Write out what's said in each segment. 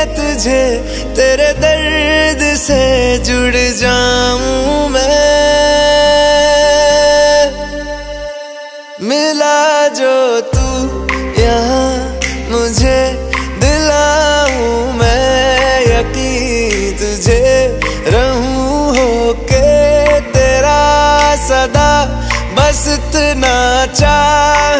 मैं तुझे तेरे दर्द से जुड़ जाऊँ मैं। मिला जो तू यहाँ मुझे दिलाऊं मैं, यकीन तुझे रहूँ हो के तेरा सदा बस इतना चाहता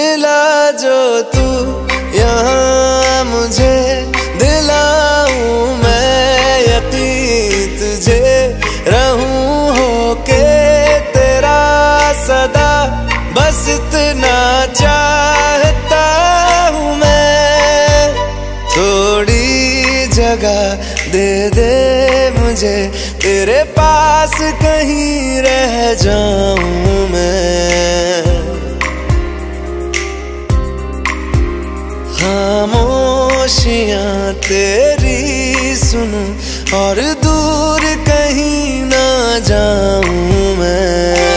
मिला जो तू, यहाँ मुझे दिलाऊं मैं यकीन तुझे रहूँ हो के तेरा सदा, बस इतना चाहता हूँ मैं। थोड़ी जगह दे दे मुझे, तेरे पास कहीं रह जाऊँ मैं। खुशियाँ तेरी सुनूं और दूर कहीं ना जाऊँ मैं।